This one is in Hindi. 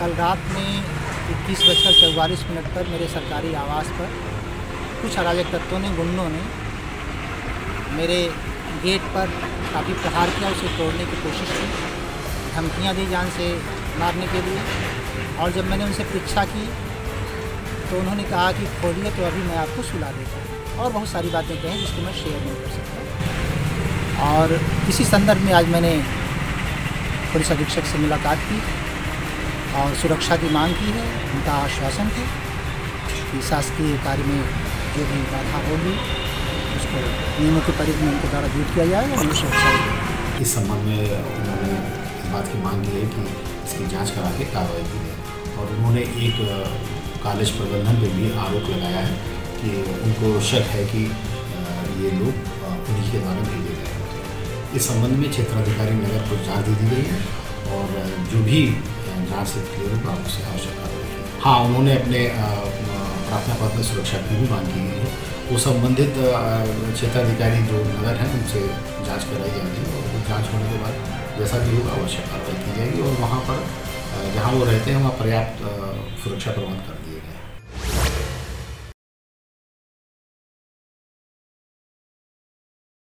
कल रात में इक्कीस बजकर चौवालीस मिनट पर मेरे सरकारी आवास पर कुछ अराजक तत्वों ने, गुंडों ने मेरे गेट पर काफ़ी प्रहार किया, उसे तोड़ने की कोशिश की, धमकियाँ दी जान से मारने के लिए। और जब मैंने उनसे परीक्षा की तो उन्होंने कहा कि खोलिए तो अभी मैं आपको सुला देता हूँ। और बहुत सारी बातें कहें जिसको मैं शेयर नहीं कर सकता और इसी संदर्भ में आज मैंने पुलिस अधीक्षक से मुलाकात की। और सुरक्षा की मांग की है, उनका आश्वासन है। कि शासकीय कार्य में जो भी बाधा होगी, उसको नियमों के परिधि में उनके द्वारा दूर किया जाए और सुरक्षा इस संबंध में उन्होंने इस बात की मांग की है कि इसकी जाँच करा के कार्रवाई की जाए। और उन्होंने एक कॉलेज प्रबंधन पर भी आरोप लगाया है कि उनको शक है कि ये लोग उन्हीं के द्वारा भेजे गए इस संबंध में क्षेत्राधिकारी नगर को जाँच दे दी गई है और जो भी जाँच से क्लियर होगा उससे आवश्यक कार्रवाई हाँ। उन्होंने अपने प्रार्थना पत्र में सुरक्षा की भी मांग की है। वो संबंधित क्षेत्राधिकारी जो नगर हैं, उनसे जाँच कराई जाएगी और जाँच होने के बाद जैसा भी होगा आवश्यक कार्रवाई की जाएगी और वहाँ पर जहाँ वो रहते हैं, वहाँ पर्याप्त सुरक्षा प्रबंध कर